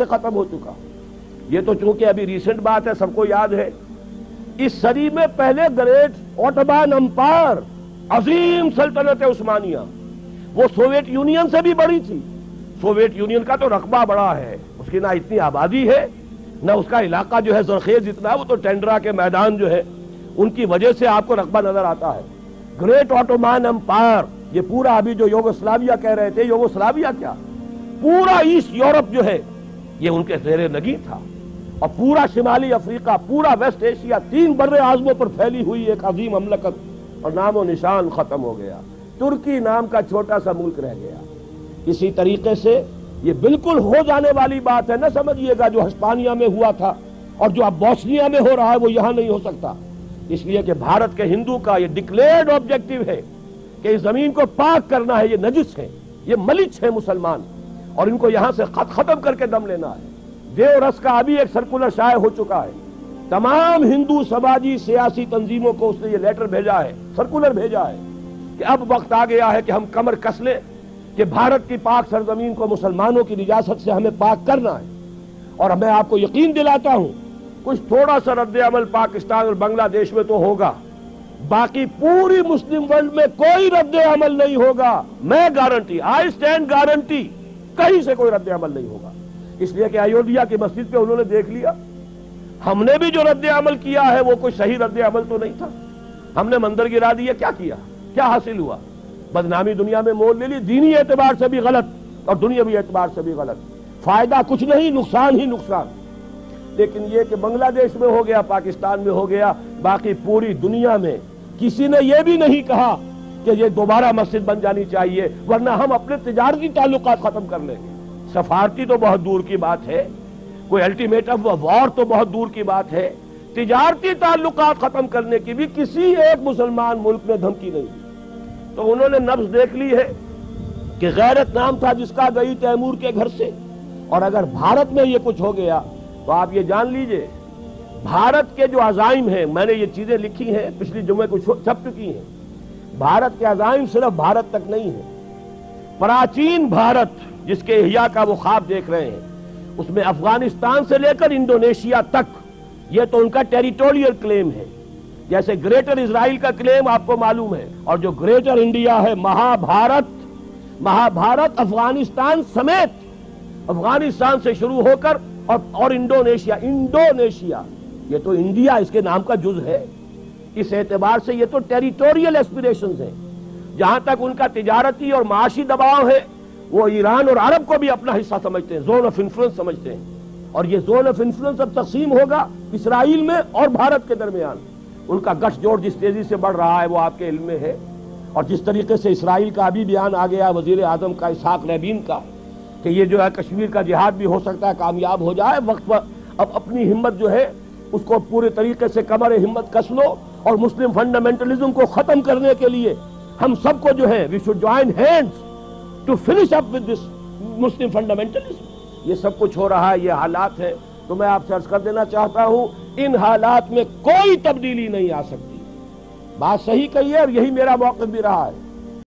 سے ختم ہو چکا۔ یہ تو چونکہ ابھی ریسنٹ بات ہے، سب کو یاد ہے۔ اس صدی میں پہلے گریٹ اوٹبان امپائر عظیم سلطنت عثمانیہ۔ وہ سوویٹ یونین سے بھی بڑی تھی۔ سوویٹ یونین کا تو رقبہ بڑا ہے۔ اس کی نہ اتنی آبادی ہے، نہ اس کا علاقہ جو ہے زرخیز اتنا وہ تو ٹینڈرا کے میدان جو ہے، ان کی وجہ سے آپ کو رقبہ نظر آتا ہے۔ گریٹ آٹومان امپائر، یہ پورا ابھی جو یوگوسلاویہ کہہ رہے تھے یوگوسلاویہ کیا؟ پورا ایسٹ یورپ جو ہے یہ ان کے زیر نگی تھا۔ اور پورا شمالی افریقہ، پورا ویسٹ ایشیا، تین بر اعظموں پر پھیلی ہوئی ایک عظیم مملکت اور نام و نشان ختم ہو گیا۔ ترکی نام کا چھوٹا سا ملک رہ گیا۔ اسی طریقے سے یہ بالکل ہو جانے والی بات ہے۔ نہ سمجھیے گا جو ہسپانیہ میں ہوا تھا اور جو اب بوسنیا میں ہو رہا ہے، وہ یہاں نہیں ہو سکتا۔ اس لیے کہ بھارت کے ہندو کا یہ ڈکلیئرڈ آبجیکٹو ہے کہ اس زمین کو پاک کرنا ہے، یہ نجس ہے، یہ ملچ ہے مسلمان۔ اور ان کو یہاں سے خط ختم کر کے دم لینا ہے۔ دیو رس کا ابھی ایک سرکولر شائع ہو چکا ہے۔ تمام ہندو سماجی سیاسی تنظیموں کو اس نے یہ لیٹر بھیجا ہے سرکولر بھیجا ہے کہ اب وقت آ گیا ہے کہ ہم کمر کس لیں کہ بھارت کی پاک سرزمین کو مسلمانوں کی نجاست سے ہمیں پاک کرنا ہے۔ اور میں آپ کو یقین دلاتا ہوں، کچھ تھوڑا سا رد عمل پاکستان اور بنگلہ دیش میں تو ہوگا۔ باقی پوری مسلم ورلڈ میں کوئی رد عمل نہیں ہوگا۔ میں گارنٹی آئی سٹینڈ گارنٹی کہیں سے کوئی رد عمل نہیں ہوگا۔ اس لیے کہ ایودھیا کی مسجد پہ انہوں نے دیکھ لیا۔ ہم نے بھی جو رد عمل کیا ہے، وہ کوئی صحیح رد عمل تو نہیں تھا۔ ہم نے مندر گرا دیا، کیا کیا؟ کیا حاصل ہوا؟ بدنامی دنیا میں مول لے لی، دینی اعتبار سے بھی غلط اور دنیاوی اعتبار سے بھی غلط۔ فائدہ کچھ نہیں، نقصان ہی نقصان۔ لیکن یہ کہ بنگلہ دیش میں ہو گیا، پاکستان میں ہو گیا، باقی پوری دنیا میں کسی نے یہ بھی نہیں کہا کہ یہ دوبارہ مسجد بن جانی چاہیے، ورنہ ہم اپنے تجارتی تعلقات ختم کر لیں گے۔ سفارتی تو بہت دور کی بات ہے، کوئی الٹیمیٹم وار تو بہت دور کی بات ہے۔ تجارتی تعلقات ختم کرنے کی بھی کسی ایک مسلمان ملک میں دھمکی نہیں۔ دی تو انہوں نے نفس دیکھ لی ہے کہ غیرت نام تھا جس کا گئی تیمور کے گھر سے۔ اور اگر بھارت میں یہ کچھ ہو گیا، تو آپ یہ جان لیجیے، بھارت کے جو عزائم ہیں، میں نے یہ چیزیں لکھی ہیں، پچھلی جمعے کو چھپ چکی ہیں۔ بھارت کے عزائم صرف بھارت تک نہیں ہیں پراچین بھارت، جس کے احیاء کا وہ خواب دیکھ رہے ہیں، اس میں افغانستان سے لے کر انڈونیشیا تک، یہ تو ان کا ٹیریٹوریل کلیم ہے۔ جیسے گریٹر اسرائیل کا کلیم آپ کو معلوم ہے، اور جو گریٹر انڈیا ہے مہا بھارت مہا بھارت افغانستان سمیت افغانستان سے شروع ہو کر، اور اور انڈونیشیا انڈونیشیا، یہ تو انڈیا اس کے نام کا جز ہے۔ اس اعتبار سے یہ تو ٹیریٹوریل ایسپریشنز ہیں۔ جہاں تک ان کا تجارتی اور معاشی دباؤ ہے، وہ ایران اور عرب کو بھی اپنا حصہ سمجھتے ہیں زون آف انفلوئنس سمجھتے ہیں۔ اور یہ زون آف انفلوئنس اب تقسیم ہوگا اسرائیل میں اور بھارت کے درمیان۔ ان کا گٹھ جوڑ جس تیزی سے بڑھ رہا ہے، وہ آپ کے علم میں ہے۔ اور جس طریقے سے اسرائیل کا ابھی بیان آ گیا، وزیر اعظم کا، اسحاق ریبین کا، کہ یہ جو ہے کشمیر کا جہاد بھی ہو سکتا ہے، کامیاب ہو جائے، وقت پر اب اپنی ہمت جو ہے، اس کو پورے طریقے سے کمر ہمت کس لو۔ اور مسلم فنڈامنٹلزم کو ختم کرنے کے لیے ہم سب کو جو ہے we should join hands to finish up with this Muslim fundamentalism یہ سب کچھ ہو رہا ہے، یہ حالات ہے تو میں آپ سے عرض کر دینا چاہتا ہوں، ان حالات میں کوئی تبدیلی نہیں آ سکتی۔ بات صحیح کہی ہے اور یہی میرا موقف بھی رہا ہے۔